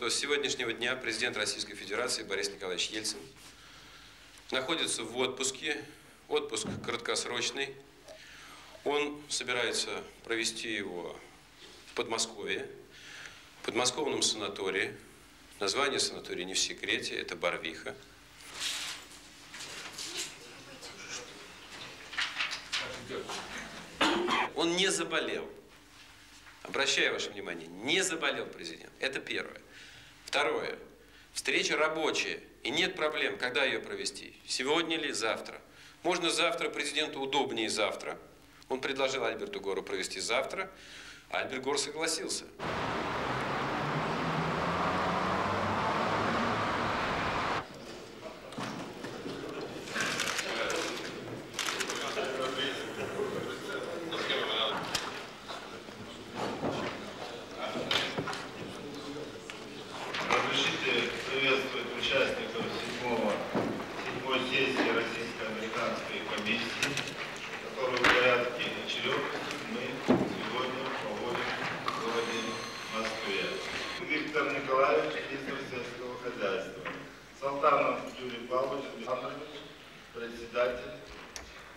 что с сегодняшнего дня президент Российской Федерации Борис Николаевич Ельцин находится в отпуске, отпуск краткосрочный. Он собирается провести его в Подмосковье, в подмосковном санатории. Название санатория не в секрете, это Барвиха. Он не заболел. Обращаю ваше внимание, не заболел президент. Это первое. Второе. Встреча рабочая. И нет проблем, когда ее провести. Сегодня или завтра. Можно завтра, президенту удобнее завтра. Он предложил Альберту Гору провести завтра. а Альберт Гор согласился. седьмой сессии Российско-Американской комиссии, которую в порядке очередности мы сегодня проводим в городе Москве. Виктор Николаевич, министр сельского хозяйства. Салтанов Юрий Павлович Александрович, председатель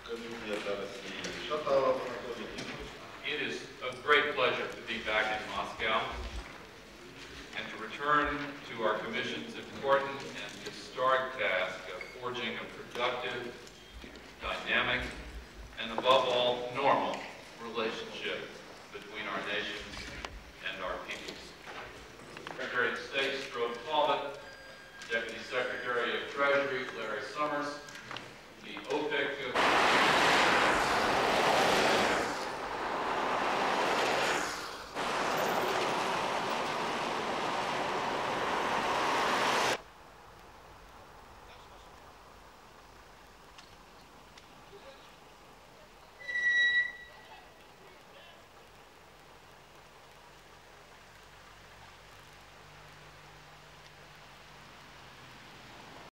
Комитета России. Шаталов Анатолий Тимович. It is a great pleasure to be back in Moscow and to return to our Commission's important dynamic, and above all, normal relationship